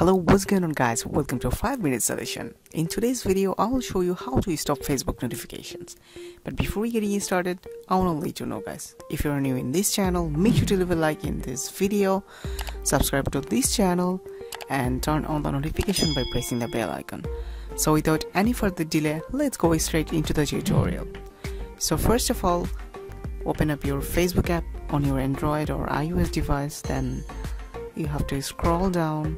Hello, what's going on guys? Welcome to a 5 minute solution. In today's video, I will show you how to stop Facebook notifications. But before getting started, I want to let you know guys, if you're new in this channel, make sure to leave a like in this video, subscribe to this channel, and turn on the notification by pressing the bell icon. So without any further delay, let's go straight into the tutorial. So first of all, open up your Facebook app on your Android or iOS device, then you have to scroll down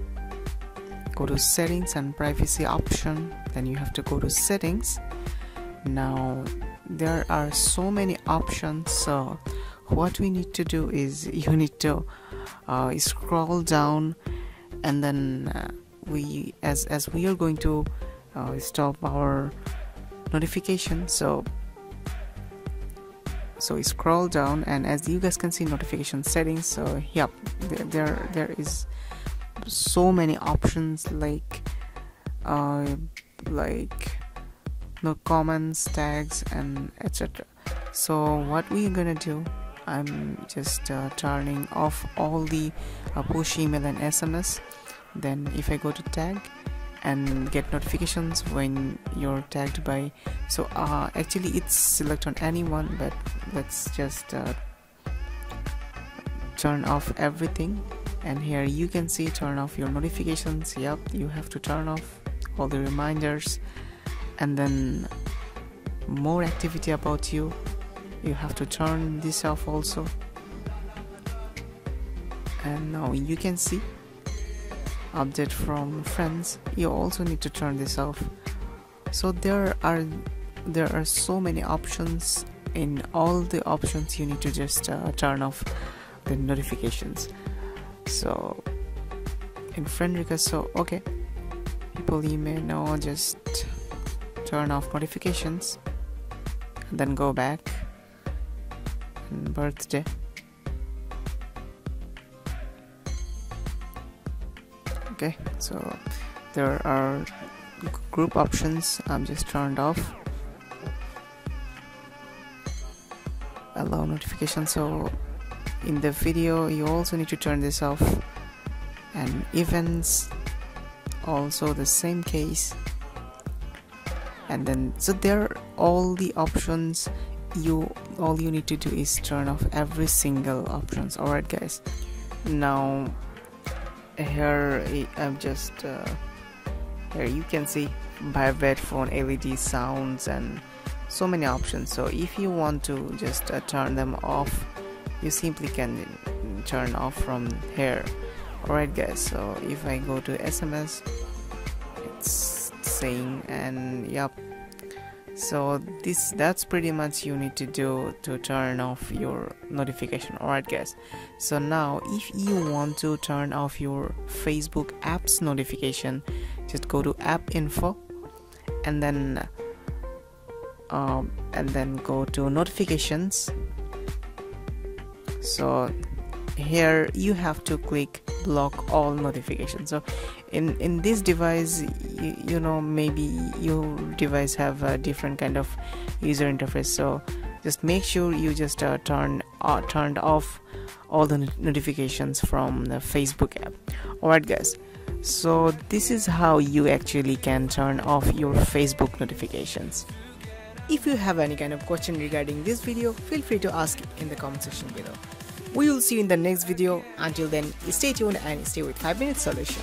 go to settings and privacy option then you have to go to settings. Now there are so many options so what we need to do is you need to uh, scroll down and then uh, we as as we are going to uh, stop our notification so so scroll down and as you guys can see notification settings so yep there there, there is so many options like uh, like no comments tags and etc so what we're gonna do i'm just uh, turning off all the uh, push email and sms then if i go to tag and get notifications when you're tagged by so uh, actually it's select on anyone but let's just uh, turn off everything and here you can see turn off your notifications. Yep you have to turn off all the reminders. And then more activity about you. You have to turn this off also. And now you can see update from friends. You also need to turn this off. So there are there are so many options. In all the options you need to just uh, turn off the notifications so in friend request so okay. People you may know just turn off notifications and then go back. And birthday. Okay so there are group options. I'm just turned off. Allow notification so in the video you also need to turn this off. And events also the same case. And then so there are all the options you all you need to do is turn off every single options. Alright guys. Now here I'm just uh, here you can see vibrate phone LED sounds and so many options. So if you want to just uh, turn them off you simply can turn off from here. Alright guys so if I go to SMS it's saying and yep so this that's pretty much you need to do to turn off your notification. Alright guys so now if you want to turn off your facebook apps notification just go to app info and then um, and then go to notifications so here you have to click block all notifications. So in in this device you, you know maybe your device have a different kind of user interface. So just make sure you just uh, turn uh, turned off all the notifications from the facebook app. Alright guys. So this is how you actually can turn off your facebook notifications. If you have any kind of question regarding this video, feel free to ask in the comment section below. We will see you in the next video. Until then, stay tuned and stay with 5 Minute Solution.